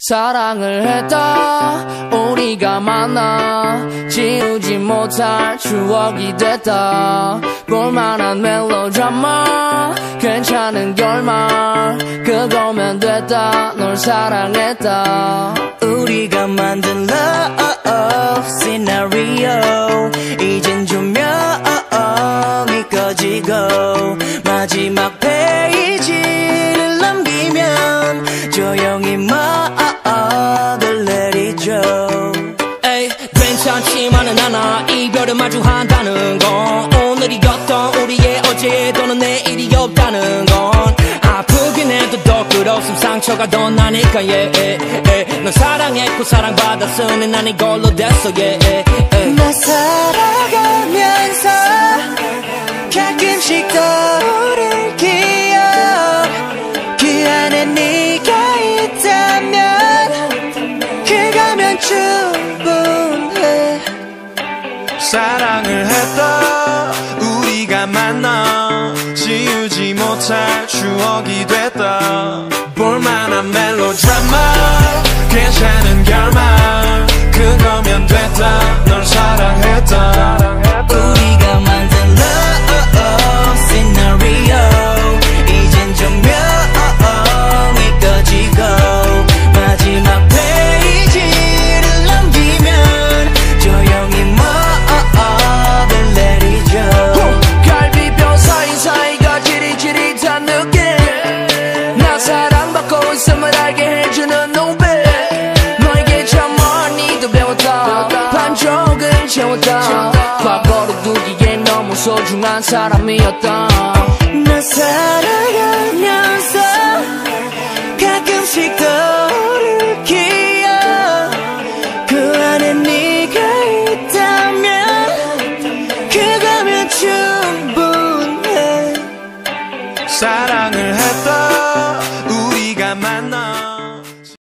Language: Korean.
사랑을 했다. 우리가 만나 지우지 못할 추억이 됐다. 볼만한 멜로드라마 괜찮은 결말 그거면 됐다. 널 사랑했다. 우리가 만든 love scenario. 이젠 조명이 꺼지고 마지막 페이지를 넘기면 조용히 괜찮지만은 않아 이별을 마주한다는 건 오늘이었던 우리의 어제 또는 내일이 없다는 건 아프긴 해도 더 끝없음 상처가 더 나니까 yeah, yeah, yeah. 넌 사랑했고 사랑받았으니 난 이걸로 됐어 yeah, yeah, yeah. 사랑을 했다. 우리가 만나 지우지 못할 추억이 됐다. 볼만한 멜로드라마 채웠다 과거로 두기엔 너무 소중한 사람이었다 나 살아가면서 가끔씩 떠오를 기억. 그 안에 네가 있다면 그거면 충분해. 사랑을 했다 우리가 만나